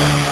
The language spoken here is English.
Yeah.